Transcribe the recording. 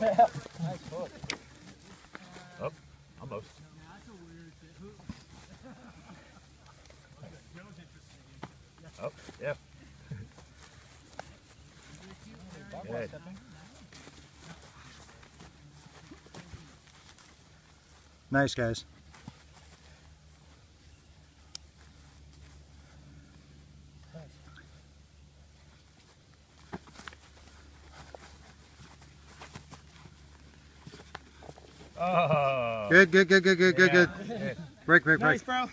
nice foot. Almost. Oh, yeah. Good. Nice, guys. Oh. Good, good, good, good, good, good, Yeah. good. Break, break, break. Nice, bro.